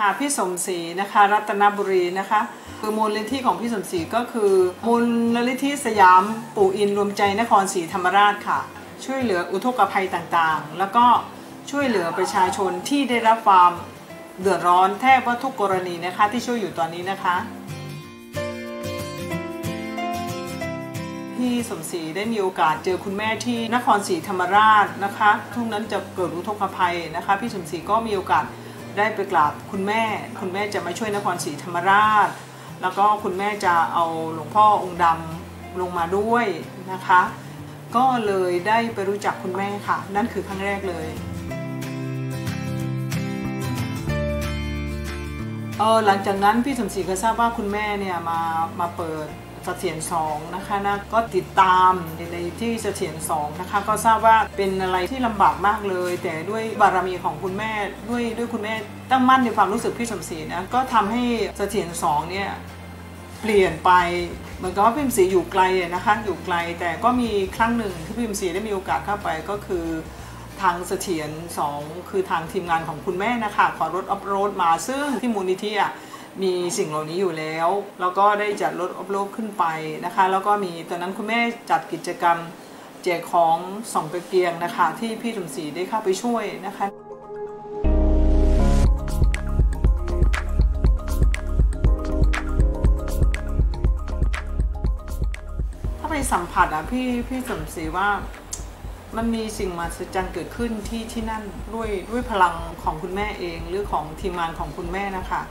ค่ะพี่สมศรีนะคะรัตนบุรีนะคะคือมูลนิธิของพี่สมศรีก็คือ มูลนิธิสยามปู่อินรวมใจนครศรีธรรมราชค่ะ ช่วยเหลืออุทกภัยต่างๆ แล้วก็ช่วยเหลือประชาชนที่ได้รับความเดือดร้อนแทบว่าทุกกรณีนะคะที่ช่วยอยู่ตอนนี้นะคะ พี่สมศรีได้มีโอกาสเจอคุณแม่ที่นครศรีธรรมราชนะคะทุกนั้นจะเกิดอุทกภัยนะคะ พี่สมศรีก็มีโอกาส ได้ไปกราบคุณแม่ คุณแม่จะมาช่วยนครศรีธรรมราช แล้วก็คุณแม่จะเอาหลวงพ่อองค์ดำลงมาด้วยนะคะ ก็เลยได้ไปรู้จักคุณแม่ค่ะ นั่นคือครั้งแรกเลยเออหลังจากนั้นพี่สมศรีก็ทราบว่าคุณแม่เนี่ยมามาเปิด เสถียรสองนะคะนะก็ติดตามในที่เสถียรสองนะคะ ก็ทราบว่าเป็นอะไรที่ลำบากมากเลย แต่ด้วยบารมีของคุณแม่ด้วยด้วยคุณแม่ตั้งมั่นในความรู้สึกพี่สมศรีนะก็ทำให้เสถียรสองเนี่ยเปลี่ยนไปเหมือนกับว่าพี่สมศรีอยู่ไกลนะคะอยู่ไกลแต่ก็มีครั้งหนึ่งที่พี่สมศรีได้มีโอกาสเข้าไปก็คือทางเสถียรสองคือทางทีมงานของคุณแม่นะคะขอรถออฟโรดมาซึ่งที่มูลนิธิอะ มีสิ่งเหล่านี้อยู่แล้ว แล้วก็ได้จัดรถออฟโรดขึ้นไปนะคะ แล้วก็มีตอนนั้นคุณแม่จัดกิจกรรมแจกของสองตะเกียงนะคะ ที่พี่ถุมศรีได้เข้าไปช่วยนะคะถ้าไปสัมผัสอะพี่พี่สมศรีว่ามันมีสิ่งมหัศจรรย์เกิดขึ้นที่ที่นั่นด้วยด้วยพลังของคุณแม่เอง หรือของทีมงานของคุณแม่นะคะ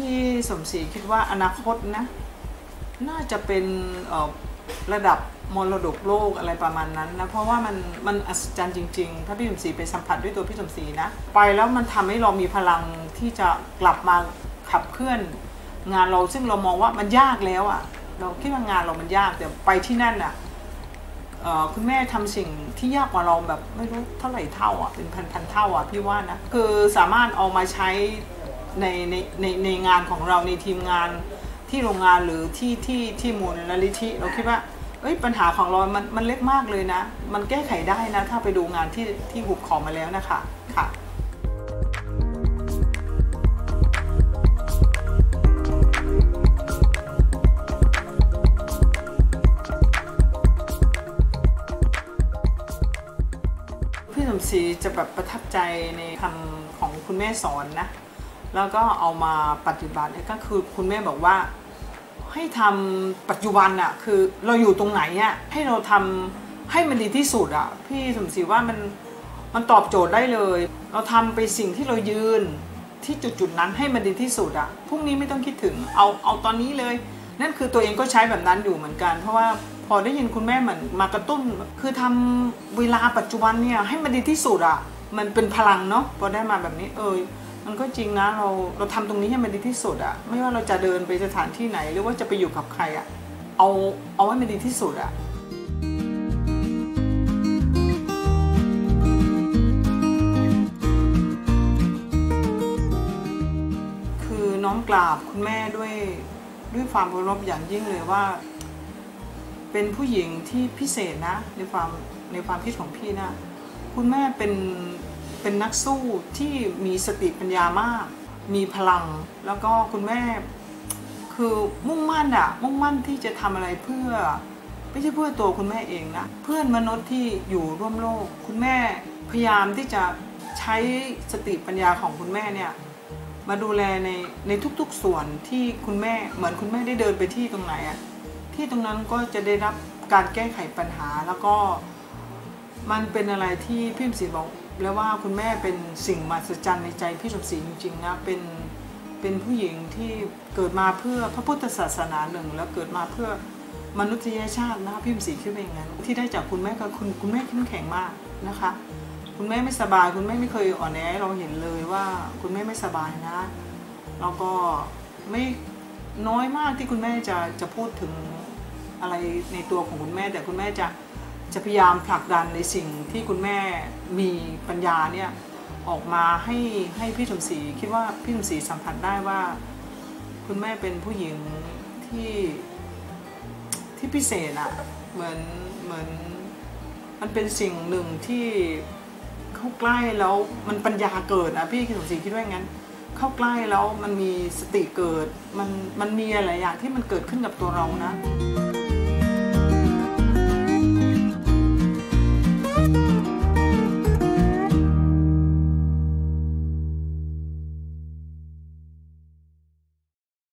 พี่สมศรีคิดว่าอนาคตนะ น่าจะเป็นระดับมรดกโลกอะไรประมาณนั้นนะ เพราะว่ามันมันอัศจรรย์จริงๆ ถ้าพี่สมศรีไปสัมผัสด้วยตัวพี่สมศรีนะ ไปแล้วมันทำให้เรามีพลังที่จะกลับมาขับเคลื่อน งานเราซึ่งเรามองว่ามันยากแล้วอะ่ะ เราคิดว่างานเรามันยากแต่ไปที่นั่นอะเอ่อคุณแม่ทำสิ่งที่ยากกว่าเราแบบไม่รู้เท่าไหร่เท่าอะเป็นพันพันๆเท่าอะพี่ว่านะคือสามารถเอามาใช้ ในในในในงานของเราในทีมงานที่โรงงานหรือที่ที่ที่มูลนิธิเราคิดว่าเอ้ยปัญหาของเรา มันมันเล็กมากเลยนะ มันแก้ไขได้นะ ถ้าไปดูงานที่ที่หุบขอมาแล้วนะคะค่ะพี่สมศรีจะแบบประทับใจในคำของคุณแม่สอนนะ แล้วก็เอามาปฏิบัติก็คือคุณแม่บอกว่า ให้ทำปัจจุบันอะคือเราอยู่ตรงไหนอะให้เราทำให้มันดีที่สุดอะพี่สมศรีว่ามันมันตอบโจทย์ได้เลย เราทำไปสิ่งที่เรายืนที่จุดๆนั้นให้มันดีที่สุดอะพรุ่งนี้ไม่ต้องคิดถึงเอาเอาตอนนี้เลย นั่นคือตัวเองก็ใช้แบบนั้นอยู่เหมือนกัน เพราะว่าพอได้ยินคุณแม่เหมือนมากระตุ้น คือทำเวลาปัจจุบันเนี่ยให้มันดีที่สุดอะมันเป็นพลังเนาะพอได้มาแบบนี้เออ มันก็จริงนะเราเราทำตรงนี้ให้มันดีที่สุดอะไม่ว่าเราจะเดินไปสถานที่ไหน หรือว่าจะไปอยู่กับใครอะเอาเอาให้มันดีที่สุดอะคือน้อมกราบคุณแม่ด้วยด้วยความเคารพอย่างยิ่งเลยว่า เป็นผู้หญิงที่พิเศษนะในความในความคิดของพี่นะ คุณแม่เป็น เป็นนักสู้ที่มีสติปัญญามาก มีพลัง แล้วก็คุณแม่ คือมุ่งมั่นอะมุ่งมั่นที่จะทำอะไรเพื่อ ไม่ใช่เพื่อตัวคุณแม่เองนะ เพื่อนมนุษย์ที่อยู่ร่วมโลก คุณแม่พยายามที่จะใช้สติปัญญาของคุณแม่เนี่ยมาดูแลในในทุกๆส่วนที่คุณแม่เหมือนคุณแม่ได้เดินไปที่ตรงไหนอะที่ตรงนั้นก็จะได้รับการแก้ไขปัญหาแล้วก็มันเป็นอะไรที่พี่สมศรีบอก แล้วว่าคุณแม่เป็นสิ่งมหัศจรรย์ในใจพี่สมศรีจริงๆนะเป็นเป็นผู้หญิงที่เกิดมาเพื่อพระพุทธศาสนาหนึ่ง แล้วเกิดมาเพื่อมนุษยชาตินะคะพี่สมศรีคิดว่าอย่างนั้นที่ได้จากคุณแม่ก็คุณคุณแม่เข้มแข็งมากนะคะ คุณแม่ไม่สบาย คุณแม่ไม่เคยอ่อนแอเราเห็นเลยว่าคุณแม่ไม่สบายนะแล้วก็ไม่น้อยมากที่คุณแม่จะจะพูดถึงอะไรในตัวของคุณแม่แต่คุณแม่จะ จะพยายามผลักดันในสิ่งที่คุณแม่มีปัญญาเนี่ยออกมาให้ให้พี่สมศรีคิดว่าพี่สมศรีสัมผัสได้ว่า คุณแม่เป็นผู้หญิงที่ที่พิเศษอะเหมือนเหมือนมันเป็นสิ่งหนึ่งที่เข้าใกล้แล้วมันปัญญาเกิดนะพี่สมศรีคิดว่าอย่างนั้น เข้าใกล้แล้วมันมีสติเกิด มันมันมีอะไรอย่างที่มันเกิดขึ้นกับตัวเรานะ「